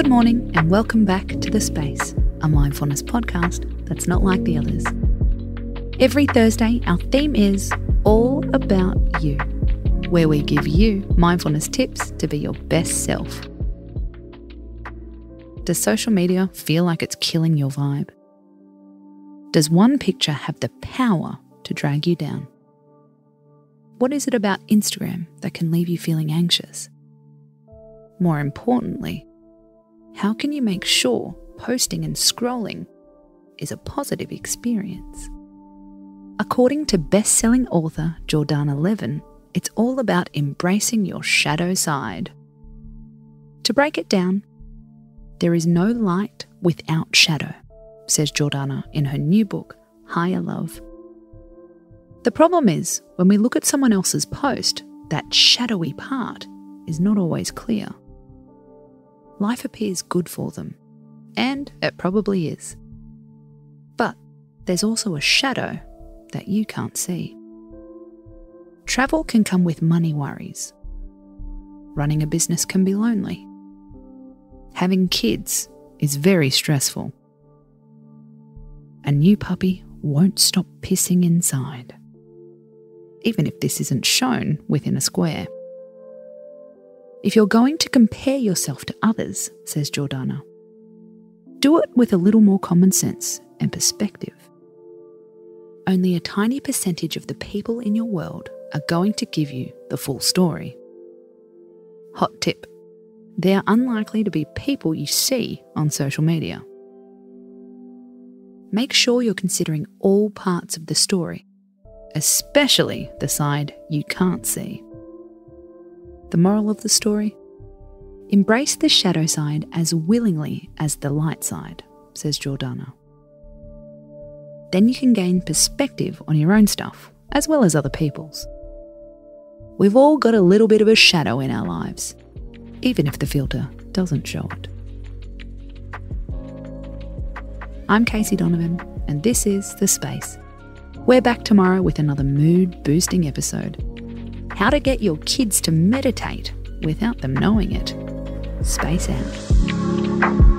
Good morning, and welcome back to The Space, a mindfulness podcast that's not like the others. Every Thursday, our theme is All About You, where we give you mindfulness tips to be your best self. Does social media feel like it's killing your vibe? Does one picture have the power to drag you down? What is it about Instagram that can leave you feeling anxious? More importantly, how can you make sure posting and scrolling is a positive experience? According to best selling author Jordanna Levin, it's all about embracing your shadow side. To break it down, there is no light without shadow, says Jordanna in her new book, Higher Love. The problem is, when we look at someone else's post, that shadowy part is not always clear. Life appears good for them, and it probably is. But there's also a shadow that you can't see. Travel can come with money worries. Running a business can be lonely. Having kids is very stressful. A new puppy won't stop pissing inside, even if this isn't shown within a square. If you're going to compare yourself to others, says Jordanna, do it with a little more common sense and perspective. Only a tiny percentage of the people in your world are going to give you the full story. Hot tip they are unlikely to be people you see on social media. Make sure you're considering all parts of the story, especially the side you can't see. The moral of the story? Embrace the shadow side as willingly as the light side, says Jordanna. Then you can gain perspective on your own stuff, as well as other people's. We've all got a little bit of a shadow in our lives, even if the filter doesn't show it. I'm Casey Donovan, and this is The Space. We're back tomorrow with another mood boosting episode. How to get your kids to meditate without them knowing it. Space out.